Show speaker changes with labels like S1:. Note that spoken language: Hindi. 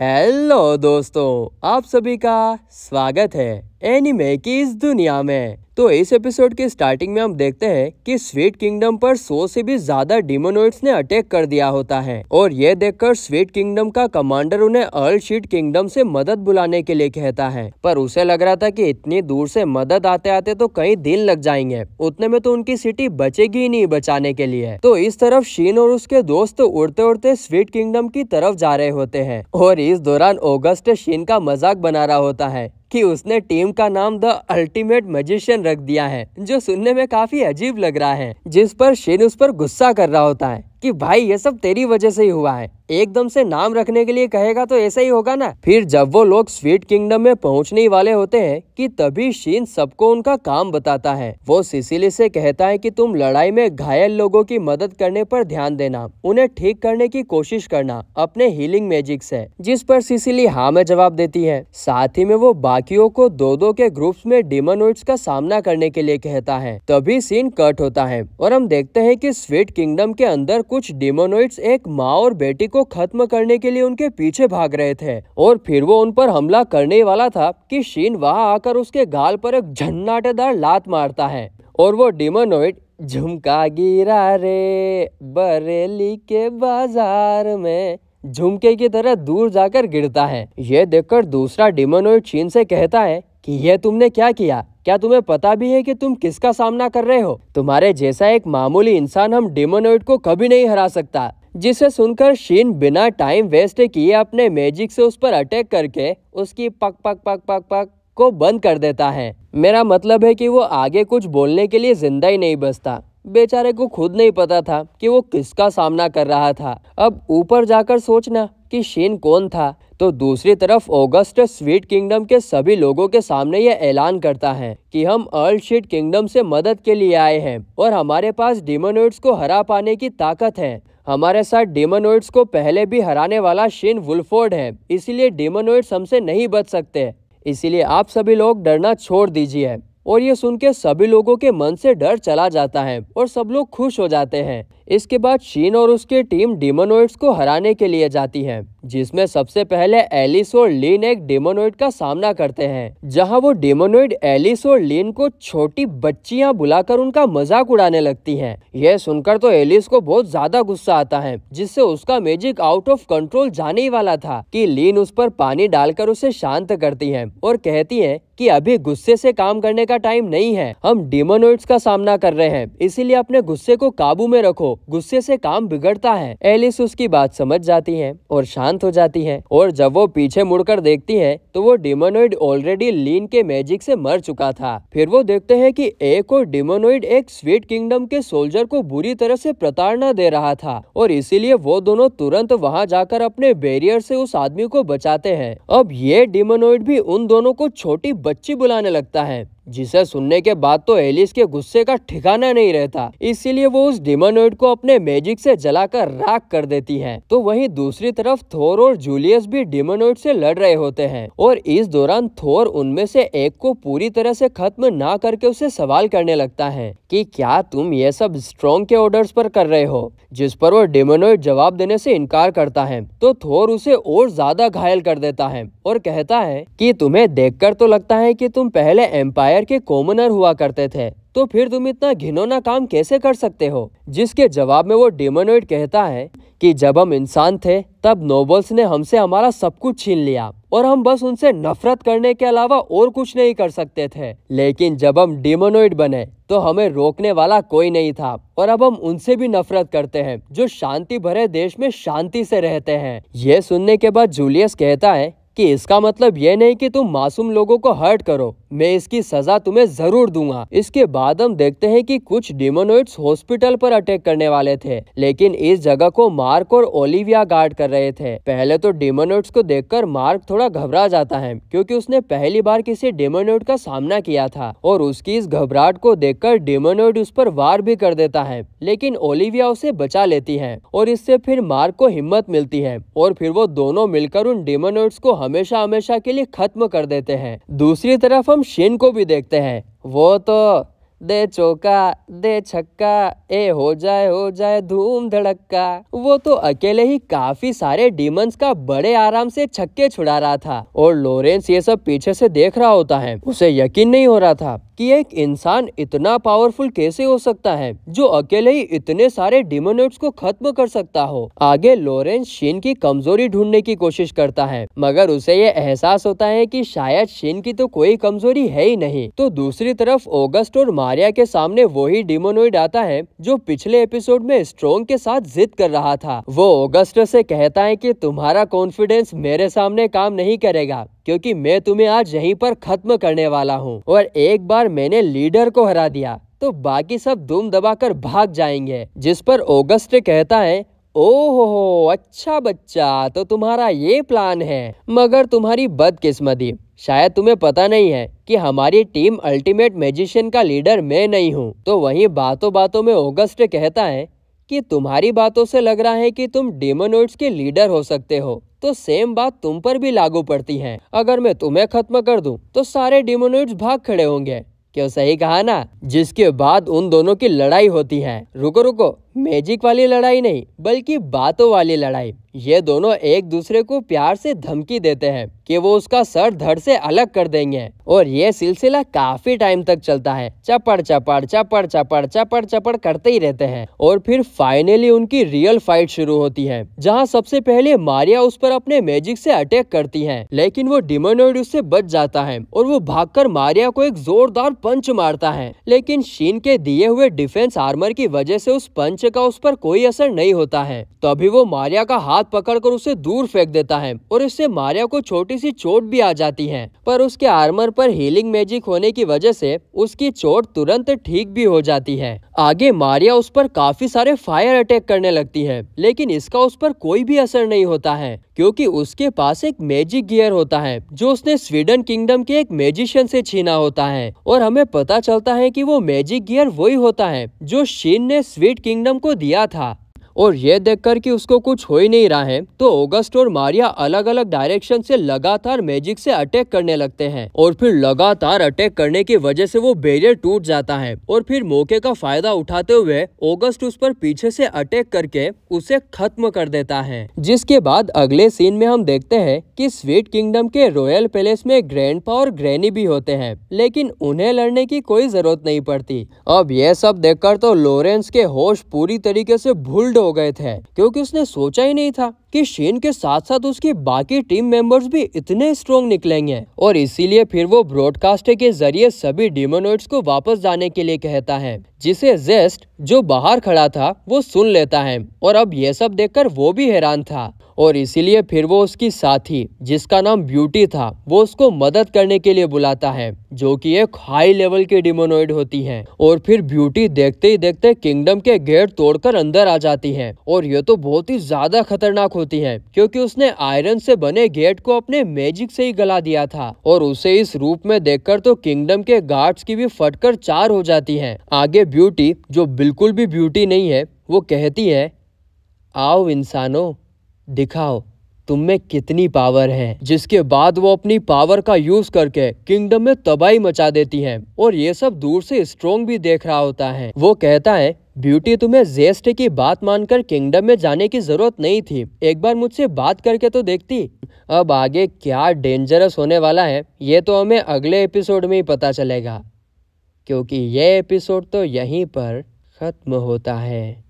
S1: हेलो दोस्तों। आप सभी का स्वागत है एनिमे की इस दुनिया में। तो इस एपिसोड के स्टार्टिंग में हम देखते हैं कि स्वीट किंगडम पर सौ से भी ज़्यादा डिमोनोइड्स ने अटैक कर दिया होता है। और ये देखकर स्वीट किंगडम का कमांडर उन्हें अर्ल शीट किंगडम से मदद बुलाने के लिए कहता है। पर उसे लग रहा था कि इतनी दूर से मदद आते आते तो कई दिन लग जाएँगे। उतने में तो उनकी सिटी बचेगी ही नहीं बचाने के लिए। तो इस तरफ़ शीन और उसके दोस्त उड़ते उड़ते स्वीट किंगडम की तरफ़ जा रहे होते हैं। और इस दौरान ऑगस्ट शीन का मज़ाक बना रहा होता है। कि उसने टीम का नाम द अल्टीमेट मैजिशियन रख दिया है, जो सुनने में काफ़ी अजीब लग रहा है, जिस पर शेन उस पर गुस्सा कर रहा होता है। कि भाई, ये सब तेरी वजह से ही हुआ है। एकदम से नाम रखने के लिए कहेगा तो ऐसा ही होगा ना। फिर जब वो लोग स्वीट किंगडम में पहुँचने वाले होते हैं कि तभी शीन सबको उनका काम बताता है। वो सिसिली से कहता है कि तुम लड़ाई में घायल लोगों की मदद करने पर ध्यान देना। उन्हें ठीक करने की कोशिश करना। अपने हीलिंग मैजिक से जिस पर सिसिली हाँ में जवाब देती है। साथ ही में वो बाकियों को दो दो के ग्रुप्स में डिमोनोइड्स का सामना करने के लिए कहता है। तभी सीन कट होता है। और हम देखते हैं कि स्वीट किंगडम के अंदर कुछ डिमोनोइड्स एक माँ और बेटी को खत्म करने के लिए उनके पीछे भाग रहे थे और फिर वो उन पर हमला करने वाला था कि शीन वहाँ आकर उसके गाल पर एक झन्नाटेदार लात मारता है। और वो डिमोनोइड झुमका गिरा रे, बरेली के बाज़ार में झुमके की तरह दूर जाकर गिरता है। ये देखकर दूसरा डिमोनोइड चीन से कहता है कि, ये तुमने क्या किया? क्या तुम्हें पता भी है कि तुम किसका सामना कर रहे हो? तुम्हारे जैसा एक मामूली इंसान हम डेमोनोइड को कभी नहीं हरा सकता। जिसे सुनकर शीन बिना टाइम वेस्ट किए अपने मैजिक से उस पर अटैक करके उसकी पक पक पक पक पक को बंद कर देता है। मेरा मतलब है कि वो आगे कुछ बोलने के लिए ज़िंदा ही नहीं बचता बेचारे को खुद नहीं पता था कि वो किसका सामना कर रहा था। अब ऊपर जाकर सोचना कि शीन कौन था तो दूसरी तरफ़ ऑगस्ट स्वीट किंगडम के सभी लोगों के सामने यह ऐलान करता है कि हम अर्ल शीट किंगडम से मदद के लिए आए हैं और हमारे पास डिमोनोइड्स को हरा पाने की ताकत है। हमारे साथ डिमोनोइड्स को पहले भी हराने वाला शिन वुल्फोर्ड है, इसीलिए डिमोनोइड्स हमसे नहीं बच सकते। इसीलिए आप सभी लोग डरना छोड़ दीजिए। और ये सुन के सभी लोगों के मन से डर चला जाता है और सब लोग खुश हो जाते हैं। इसके बाद शीन और उसकी टीम डिमोनोइड्स को हराने के लिए जाती है, जिसमें सबसे पहले एलिस और लीन एक डिमोनोइड का सामना करते हैं, जहाँ वो डिमोनोइड एलिस और लीन को छोटी बच्चियाँ बुलाकर उनका मज़ाक उड़ाने लगती हैं। यह सुनकर तो एलिस को बहुत ज़्यादा गुस्सा आता है, जिससे उसका मैजिक आउट ऑफ़ कंट्रोल जाने ही वाला था कि लीन उस पर पानी डालकर उसे शांत करती है और कहती है कि अभी गुस्से से काम करने का टाइम नहीं है, हम डिमोनोइड्स का सामना कर रहे हैं, इसीलिए अपने गुस्से को काबू में रखो गुस्से से काम बिगड़ता है। एलिस उसकी बात समझ जाती है और शांत हो जाती है और जब वो पीछे मुड़कर देखती है तो वो डिमोनोइड ऑलरेडी लीन के मैजिक से मर चुका था। फिर वो देखते हैं कि एक और डिमोनोइड एक स्वीट किंगडम के सोल्जर को बुरी तरह से प्रताड़ना दे रहा था और इसीलिए वो दोनों तुरंत वहाँ जाकर अपने बैरियर से उस आदमी को बचाते हैं। अब ये डिमोनोइड भी उन दोनों को छोटी बच्ची बुलाने लगता है। जिसे सुनने के बाद तो एलिस के गुस्से का ठिकाना नहीं रहता। इसीलिए वो उस डिमोनोइड को अपने मैजिक से जलाकर राख कर देती है। तो वहीं दूसरी तरफ़ थोर और जूलियस भी डिमोनोइड से लड़ रहे होते हैं। और इस दौरान थोर उनमें से एक को पूरी तरह से खत्म ना करके उसे सवाल करने लगता है कि क्या तुम ये सब स्ट्रॉन्ग के ऑर्डर्स पर कर रहे हो, जिस पर वो डिमोनोइड जवाब देने से इनकार करता है। तो थोर उसे और ज़्यादा घायल कर देता है और कहता है कि तुम्हें देखकर तो लगता है की तुम पहले एम्पायर के कॉमनर हुआ करते थे। तो फिर तुम इतना घिनौना काम कैसे कर सकते हो? जिसके जवाब में वो डिमोनोइड कहता है कि जब हम इंसान थे, तब नोबल्स ने हमसे हमारा सब कुछ छीन लिया और हम बस उनसे नफरत करने के अलावा और कुछ नहीं कर सकते थे। लेकिन जब हम डिमोनोइड बने तो हमें रोकने वाला कोई नहीं था और अब हम उनसे भी नफरत करते हैं, जो शांति भरे देश में शांति से रहते हैं। ये सुनने के बाद जूलियस कहता है कि इसका मतलब ये नहीं कि तुम मासूम लोगों को हर्ट करो। मैं इसकी सजा तुम्हें ज़रूर दूँगा। इसके बाद हम देखते हैं कि कुछ डिमोनोइड्स हॉस्पिटल पर अटैक करने वाले थे, लेकिन इस जगह को मार्क और ओलिविया गार्ड कर रहे थे। पहले तो डिमोनोइड्स को देखकर मार्क थोड़ा घबरा जाता है, क्योंकि उसने पहली बार किसी डिमोनोइड का सामना किया था, और उसकी इस घबराहट को देखकर डिमोनोइड उस पर वार भी कर देता है, लेकिन ओलिविया उसे बचा लेती है, और इससे फिर मार्क को हिम्मत मिलती है, और फिर वो दोनों मिलकर उन डिमोनोइड्स को हमेशा हमेशा के लिए खत्म कर देते हैं। दूसरी तरफ़ हम शिन को भी देखते हैं। वो तो दे चौका, दे छक्का, ए हो जाए हो जाए, धूम धड़क्का। वो तो अकेले ही काफ़ी सारे डीमंस का बड़े आराम से छक्के छुड़ा रहा था। और लोरेंस ये सब पीछे से देख रहा होता है। उसे यकीन नहीं हो रहा था। कि एक इंसान इतना पावरफुल कैसे हो सकता है, जो अकेले ही इतने सारे डिमोनेट्स को खत्म कर सकता हो? आगे लोरेंस शीन की कमज़ोरी ढूँढने की कोशिश करता है, मगर उसे ये एहसास होता है कि शायद शीन की तो कोई कमज़ोरी है ही नहीं। तो दूसरी तरफ़ ओगस्ट और मारिया के सामने वही डिमोनोइड आता है, जो पिछले एपिसोड में स्ट्रोंग के साथ जिद कर रहा था। वो ओगस्ट से कहता है कि तुम्हारा कॉन्फिडेंस मेरे सामने काम नहीं करेगा, क्योंकि मैं तुम्हें आज यहीं पर खत्म करने वाला हूँ। और एक बार मैंने लीडर को हरा दिया तो बाकी सब दुम दबाकर भाग जाएँगे। जिस पर ओगस्ट कहता है, ओहो अच्छा बच्चा तो तुम्हारा ये प्लान है, मगर तुम्हारी बदकिस्मती शायद तुम्हें पता नहीं है कि हमारी टीम अल्टीमेट मैजिशियन का लीडर मैं नहीं हूँ। तो वहीं बातों बातों में ओगस्ट कहता है कि, तुम्हारी बातों से लग रहा है कि तुम डेमोनोइड्स के लीडर हो सकते हो तो सेम बात तुम पर भी लागू पड़ती है। अगर मैं तुम्हें खत्म कर दूँ तो सारे डेमोनोइड्स भाग खड़े होंगे। क्यों सही कहा ना? जिसके बाद उन दोनों की लड़ाई होती है। रुको रुको। मैजिक वाली लड़ाई नहीं, बल्कि बातों वाली लड़ाई। ये दोनों एक दूसरे को प्यार से धमकी देते हैं कि वो उसका सर धड़ से अलग कर देंगे। और ये सिलसिला काफ़ी टाइम तक चलता है। चपड़ चपड़ चपड़ चपड़ चपड़ चपड़ करते ही रहते हैं। और फिर फाइनली उनकी रियल फाइट शुरू होती है, जहाँ सबसे पहले मारिया उस पर अपने मैजिक से अटैक करती है, लेकिन वो डिमोनोइड उससे बच जाता है और वो भागकर मारिया को एक जोरदार पंच मारता है। लेकिन शीन के दिए हुए डिफेंस आर्मर की वजह से उस पंच का उस पर कोई असर नहीं होता है। तभी वो मारिया का हाथ पकड़कर उसे दूर फेंक देता है और इससे मारिया को छोटी सी चोट भी आ जाती है। पर उसके आर्मर पर हीलिंग मैजिक होने की वजह से उसकी चोट तुरंत ठीक भी हो जाती है। आगे मारिया उस पर काफ़ी सारे फायर अटैक करने लगती है, लेकिन इसका उस पर कोई भी असर नहीं होता है, क्योंकि उसके पास एक मैजिक गियर होता है, जो उसने स्वीडन किंगडम के एक मैजिशियन से छीना होता है। और हमें पता चलता है कि वो मैजिक गियर वही होता है, जो शीन ने स्वीट किंगडम को दिया था। और ये देखकर कि उसको कुछ हो ही नहीं रहा है तो ऑगस्ट और मारिया अलग अलग डायरेक्शन से लगातार मैजिक से अटैक करने लगते हैं। और फिर लगातार अटैक करने की वजह से वो बैरियर टूट जाता है। और फिर मौके का फ़ायदा उठाते हुए ऑगस्ट उस पर पीछे से अटैक करके उसे खत्म कर देता है। जिसके बाद अगले सीन में हम देखते हैं कि स्वीट किंगडम के रॉयल पैलेस में ग्रैंड और ग्रैनी भी होते हैं, लेकिन उन्हें लड़ने की कोई ज़रूरत नहीं पड़ती। अब यह सब देखकर तो लॉरेंस के होश पूरी तरीके से भूल्ड हो गए थे, क्योंकि उसने सोचा ही नहीं था कि शेन के साथ साथ उसके बाकी टीम मेंबर्स भी इतने स्ट्रोंग निकलेंगे। और इसीलिए फिर वो ब्रॉडकास्ट के ज़रिए सभी डिमोनोइड्स को वापस जाने के लिए कहता है, जिसे जेस्ट जो बाहर खड़ा था, वो सुन लेता है। और अब ये सब देखकर वो भी हैरान था। और इसीलिए फिर वो उसकी साथी, जिसका नाम ब्यूटी था, वो उसको मदद करने के लिए बुलाता है, जो कि एक हाई लेवल की डिमोनोइड होती है। और फिर ब्यूटी देखते ही देखते किंगडम के गेट तोड़कर अंदर आ जाती है। और ये तो बहुत ही ज़्यादा खतरनाक होती है, क्योंकि उसने आयरन से बने गेट को अपने मैजिक से ही गला दिया था। और उसे इस रूप में देखकर तो किंगडम के गार्ड्स की भी फटकर चार हो जाती है। आगे ब्यूटी, जो बिल्कुल भी ब्यूटी नहीं है, वो कहती है, आओ इंसानों दिखाओ, तुम में कितनी पावर है। जिसके बाद वो अपनी पावर का यूज़ करके किंगडम में तबाही मचा देती है और ये सब दूर से स्ट्रोंग भी देख रहा होता है। वो कहता है ब्यूटी तुम्हें जेस्ट की बात मानकर किंगडम में जाने की ज़रूरत नहीं थी। एक बार मुझसे बात करके तो देखती। अब आगे क्या डेंजरस होने वाला है, ये तो हमें अगले एपिसोड में ही पता चलेगा। क्योंकि ये एपिसोड तो यहीं पर खत्म होता है।